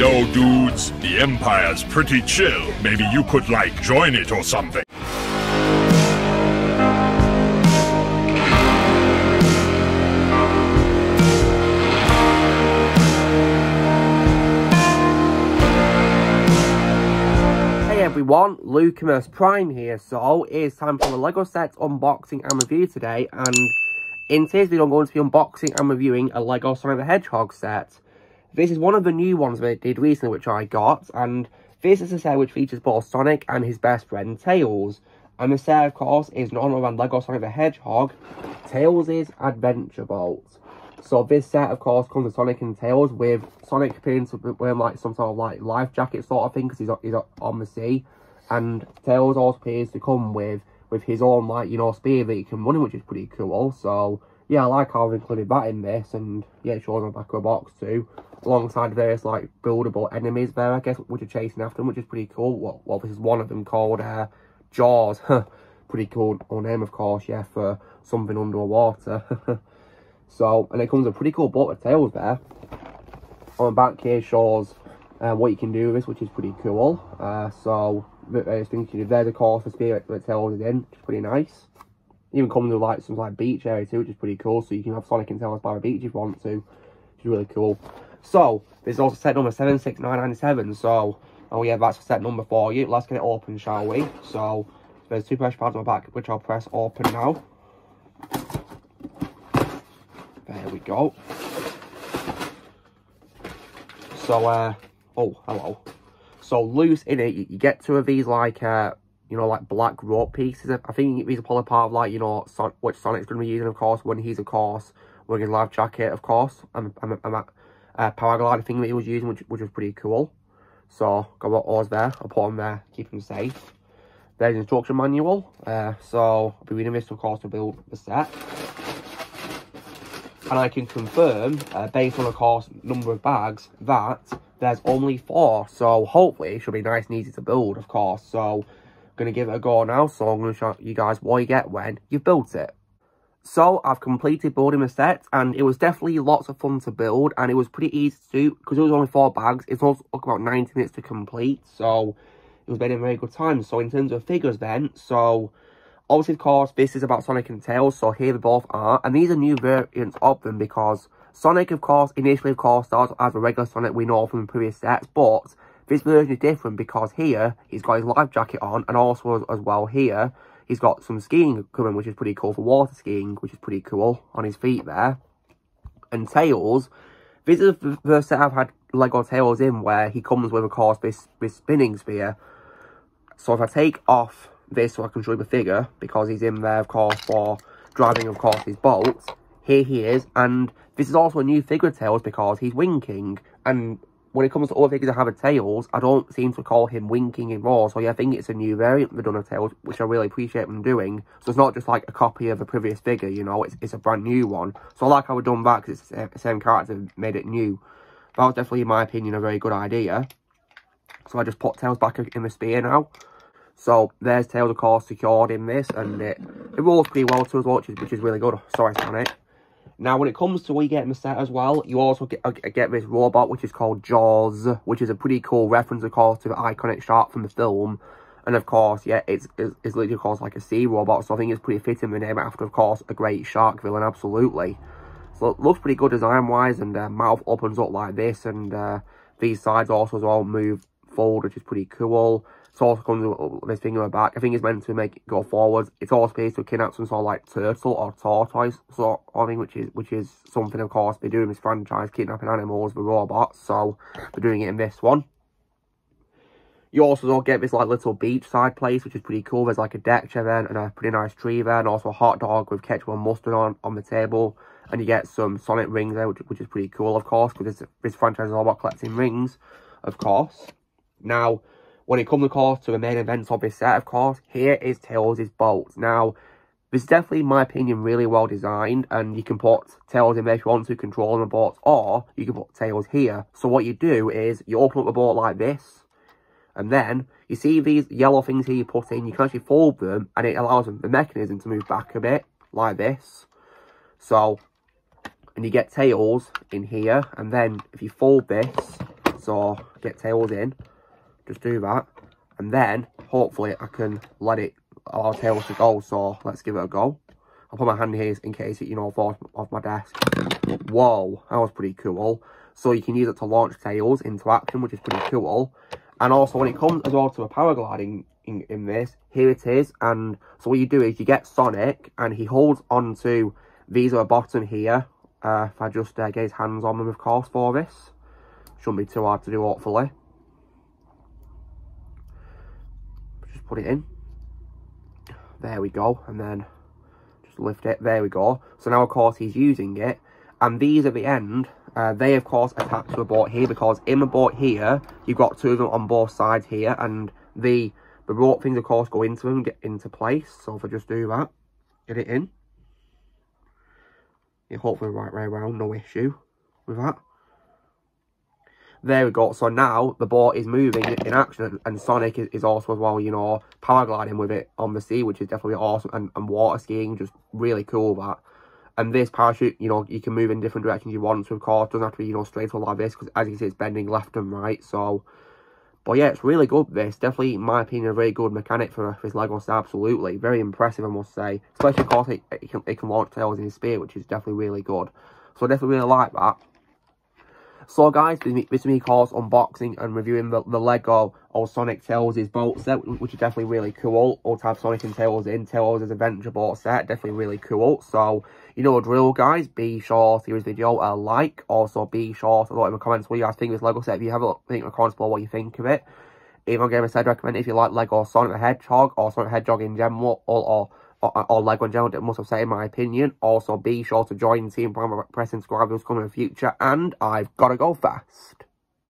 Yo, dudes, the Empire's pretty chill. Maybe you could, like, join it or something. Hey everyone, Lukimus Prime here, so it's time for the LEGO set unboxing and review today, and in today's video I'm going to be unboxing and reviewing a LEGO Sonic the Hedgehog set. This is one of the new ones they did recently which I got, and this is a set which features both Sonic and his best friend Tails. And the set of course is not only LEGO Sonic the Hedgehog, Tails' is Adventure Boat. So this set, of course, comes with Sonic and Tails, with Sonic appearing to be wearing like some sort of like life jacket sort of thing, because he's, he's on the sea. And Tails also appears to come with with his own like, you know, spear that he can run in, which is pretty cool. So, yeah, I like how I've included that in this, and yeah, it shows on the back of the box too. Alongside various like buildable enemies there, I guess, which are chasing after them, which is pretty cool. Well, well this is one of them called uh, Jaws. pretty cool name, of course, yeah, for something underwater. So, and it comes with a pretty cool boat of tails there. On the back here shows uh, what you can do with this, which is pretty cool. Uh, so, various things. There's of course the spirit that tails is in, which is pretty nice. Even comes with like some like beach area too, which is pretty cool. So you can have Sonic and Tails by the beach if you want to, which is really cool. So, this is also set number 76997. So, oh yeah, that's set number for you. Let's get it open, shall we? So, there's two pressure pads on the back, which I'll press open now. There we go. So, uh, oh, hello. So, loose in it, you, you get two of these, like, uh, you know, like black rope pieces. I think he's probably part of, like, you know, Son which Sonic's going to be using, of course, when he's, of course, wearing his life jacket, of course. And, and, and that uh, thing that he was using, which, which was pretty cool. So, got what oars there. I'll put them there, keep them safe. There's an instruction manual. Uh, so, I'll be reading this, of course, to build the set and I can confirm, uh, based on, of course, number of bags, that there's only four. So hopefully it should be nice and easy to build, of course. So I'm going to give it a go now. So I'm going to show you guys what you get when you've built it. So I've completed building the set and it was definitely lots of fun to build and it was pretty easy to do because it was only four bags. It took about 90 minutes to complete. So it was made very good time. So in terms of figures then, so Obviously, of course, this is about Sonic and Tails, so here they both are. And these are new variants of them because Sonic, of course, initially, of course, starts as a regular Sonic we know from previous sets. But this version is different because here, he's got his life jacket on. And also, as, well, here, he's got some skiing coming, which is pretty cool for water skiing, which is pretty cool on his feet there. And Tails, this is the first set I've had Lego Tails in where he comes with, of course, this, this spinning spear. So if I take off this so I can show you the figure because he's in there, of course, for driving, of course, his boat. Here he is, and this is also a new figure Tails because he's winking. And when it comes to other figures that have a Tails, I don't seem to call him winking in Raw. So yeah, I think it's a new variant they've Tails, which I really appreciate them doing. So it's not just like a copy of a previous figure, you know, it's, it's a brand new one. So I like how we've done that because it's the same character, made it new. That was definitely, in my opinion, a very good idea. So I just put Tails back in the spear now. So there's Tails, of course, secured in this, and it, it rolls pretty well to us, which is, which is really good. Sorry, Sonic. Now, when it comes to we get in the set as well, you also get, uh, get this robot, which is called Jaws, which is a pretty cool reference, of course, to the iconic shark from the film. And, of course, yeah, it's, it's, it's literally, of course, like a sea robot, so I think it's pretty fitting the name after, of course, a great shark villain, absolutely. So it looks pretty good design-wise, and uh, mouth opens up like this, and uh, these sides also as well move forward, which is pretty cool. It also comes with this thing on the back. I think it's meant to make it go forwards. It's also supposed to kidnap some sort of like turtle or tortoise sort of thing, which is which is something of course they're doing this franchise, kidnapping animals with robots. So they're doing it in this one. You also get this like little beachside place, which is pretty cool. There's like a deck chair there and a pretty nice tree there, and also a hot dog with ketchup and mustard on on the table. And you get some Sonic rings there, which, which is pretty cool, of course, because this, this franchise is all about collecting rings, of course. Now, when it comes, of course, to the main events of this set, of course, here is Tails' boat. Now, this is definitely, in my opinion, really well designed, and you can put Tails in there if you want to control the boat, or you can put Tails here. So what you do is, you open up the boat like this, and then, you see these yellow things here you put in, you can actually fold them, and it allows the mechanism to move back a bit, like this. So, and you get Tails in here, and then, if you fold this, So get Tails in. Just do that. And then, hopefully, I can let it allow Tails to go. So let's give it a go. I'll put my hand here in case it, you know, falls off my desk. Whoa, that was pretty cool. So you can use it to launch Tails into action, which is pretty cool. And also, when it comes as well to a paragliding in, in this, here it is. And so what you do is you get Sonic, and he holds onto these at the bottom here. Uh, if I just uh, get his hands on them, of course, for this. Shouldn't be too hard to do, hopefully. Put it in. There we go. And then just lift it. There we go. So now, of course, he's using it. And these at the end, uh, they, of course, attach to a boat here because in the boat here, you've got two of them on both sides here. And the, the rope things, of course, go into them get into place. So if I just do that, get it in. Yeah, hopefully right way around, no issue with that. There we go. So now the boat is moving in action and Sonic is, is also as well, you know, paragliding with it on the sea, which is definitely awesome. And, and water skiing, just really cool that. And this parachute, you know, you can move in different directions you want to, of course. Doesn't have to be, you know, straight on like this, because as you see, it's bending left and right. So, but yeah, it's really good, this. Definitely, in my opinion, a very good mechanic for, for Lego set, absolutely. Very impressive, I must say. Especially, of course, it, it, can, it can launch tails in his spear, which is definitely really good. So, I definitely really like that. So guys, this of course, unboxing and reviewing the, the Lego or Sonic Tails' boat set, which is definitely really cool. All to have Sonic and Tails in, Tails' adventure boat set, definitely really cool. So, you know the drill, guys. Be sure to give this video a like. Also, be sure to let in the comments what you guys think of this Lego set. If you have a think in the comments below what you think of it. Even Gamer said recommend if you like Lego Sonic the Hedgehog or Sonic the Hedgehog in general or, or or, or Lego in general, must have said in my opinion. Also, be sure to join team by pressing subscribe. Those coming in the future, and I've got to go fast.